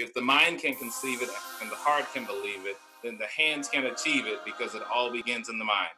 If the mind can conceive it and the heart can believe it, then the hands can achieve it because it all begins in the mind.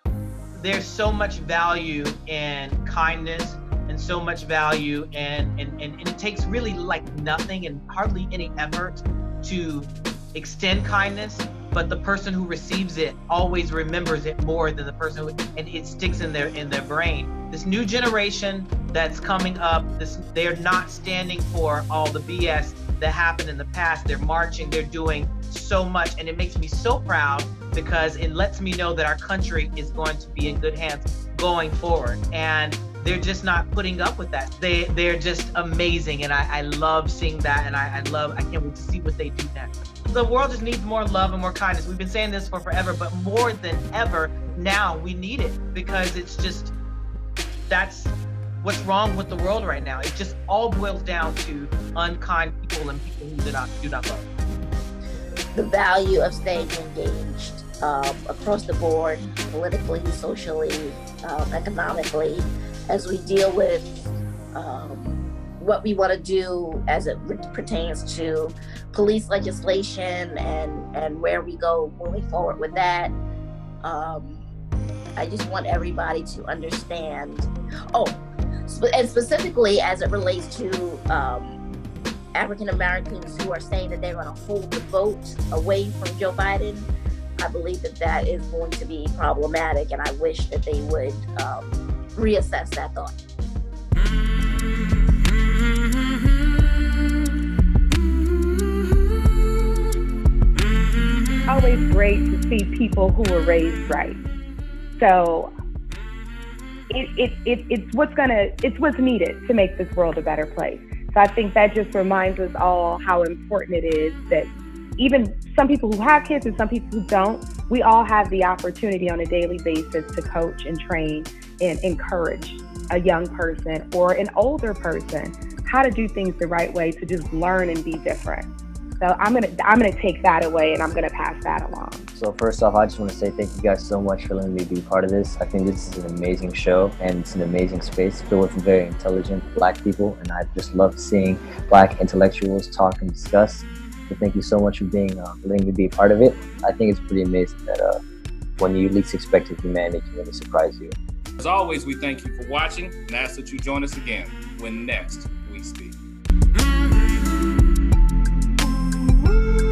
There's so much value in kindness and so much value and, and, and, and it takes really like nothing and hardly any effort to extend kindness but the person who receives it always remembers it more than the person who, and it sticks in their in their brain this new generation that's coming up this they're not standing for all the bs that happened in the past they're marching they're doing so much and it makes me so proud because it lets me know that our country is going to be in good hands going forward and they're just not putting up with that. They they're just amazing, and I, I love seeing that, and I, I love I can't wait to see what they do next. The world just needs more love and more kindness. We've been saying this for forever, but more than ever now we need it because it's just that's what's wrong with the world right now. It just all boils down to unkind people and people who do not do not love. The value of staying engaged um, across the board, politically, socially, um, economically, as we deal with um, what we want to do as it pertains to police legislation and and where we go moving forward with that. Um, I just want everybody to understand. Oh, and specifically as it relates to um, African Americans who are saying that they're going to hold the vote away from Joe Biden. I believe that that is going to be problematic, and I wish that they would um, reassess that thought. Always great to see people who were raised right. So it, it, it, it's what's gonna it's what's needed to make this world a better place. So I think that just reminds us all how important it is that even some people who have kids and some people who don't, we all have the opportunity on a daily basis to coach and train and encourage a young person or an older person how to do things the right way to just learn and be different. So I'm gonna I'm gonna take that away and I'm gonna pass that along. So first off, I just want to say thank you guys so much for letting me be part of this. I think this is an amazing show and it's an amazing space filled with very intelligent Black people, and I just love seeing Black intellectuals talk and discuss. So thank you so much for being uh, letting me be part of it. I think it's pretty amazing that uh, when you least expect it, humanity can really surprise you. As always, we thank you for watching and ask that you join us again when next we speak. Mm-hmm.